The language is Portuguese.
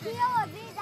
Não, que